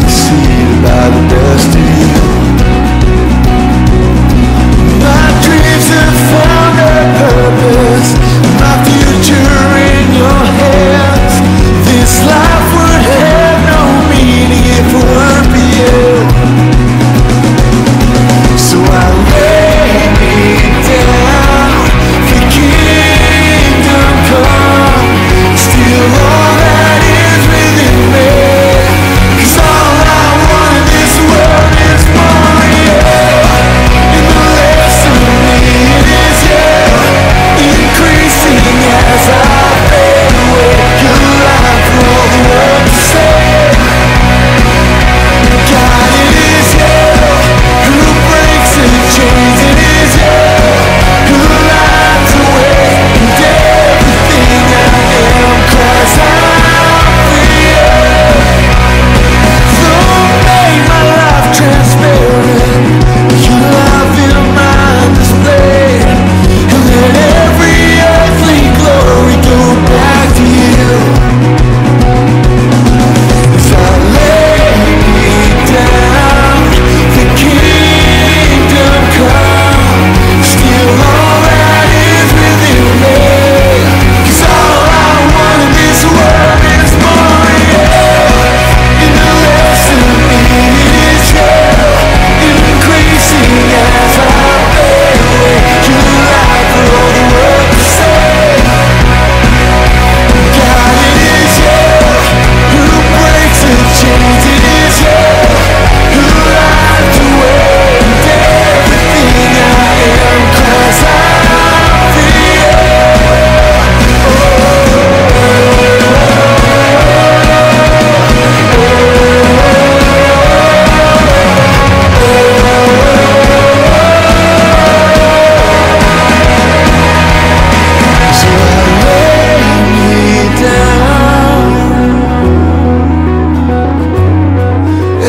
See.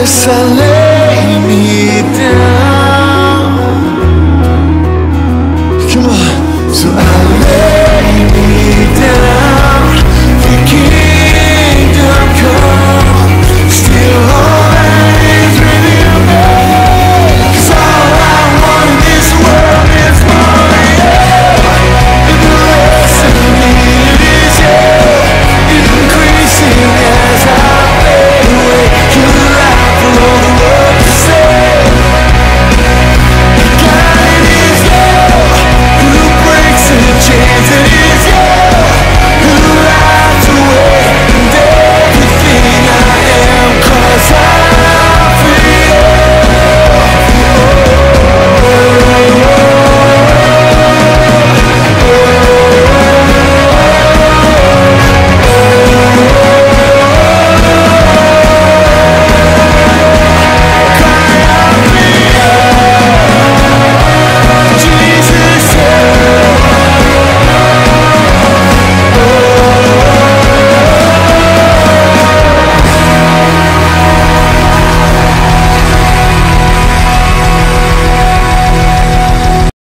Yes, I lay me down. Come on, so I lay.